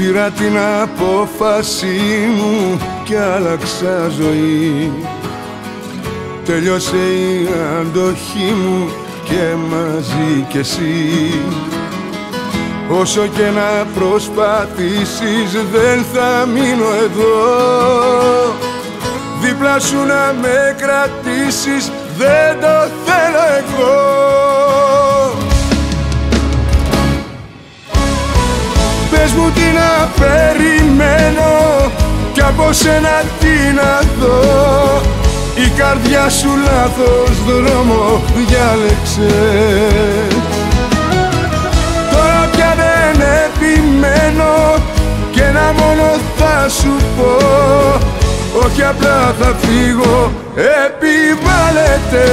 Πήρα την απόφαση μου και άλλαξα ζωή. Τελειώσε η αντοχή μου και μαζί κι εσύ. Όσο και να προσπαθήσεις δεν θα μείνω εδώ. Δίπλα σου να με κρατήσεις δεν το θέλω εγώ περιμένω κι από σένα τι να δω. Η καρδιά σου λάθος δρόμο διάλεξε. Τώρα πια δεν επιμένω και ένα μόνο θα σου πω. Όχι απλά θα φύγω επιβάλλεται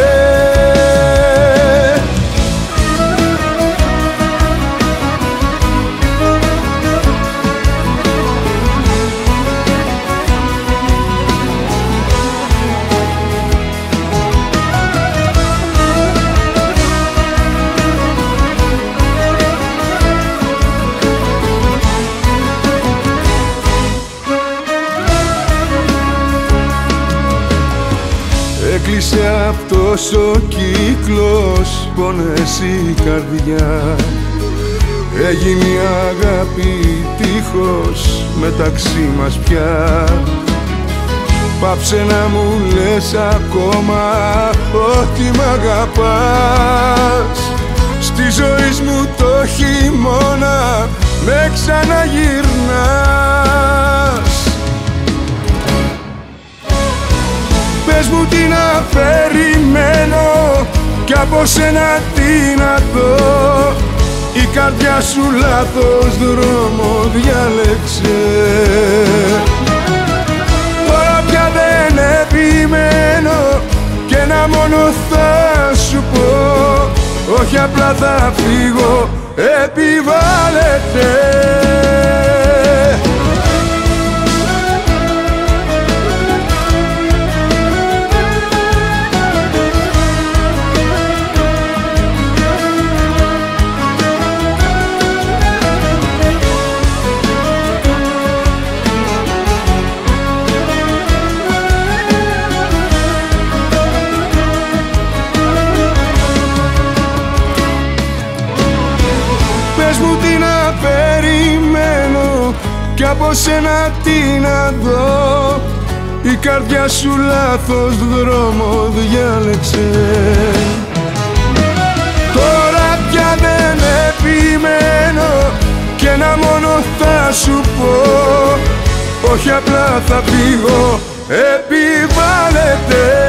Έκλεισε αυτός ο κύκλος πόνες η καρδιά. Έγινε η αγάπη τείχος μεταξύ μας πια. Πάψε να μου λες ακόμα ότι μ' αγαπάς. Στη ζωή μου το χειμώνα με ξαναγυρνάς Πες μου τι να περιμένω κι από σένα τι να δω. Η καρδιά σου λάθος δρόμο διάλεξε. Τώρα πια δεν επιμένω και ένα μόνο θα σου πω. Όχι απλά θα φύγω επιβάλλεται να περιμένω κι από σένα τι να δω. Η καρδιά σου λάθος δρόμο διάλεξε. Τώρα πια δεν επιμένω και ένα μόνο θα σου πω. Όχι απλά θα φύγω επιβάλλεται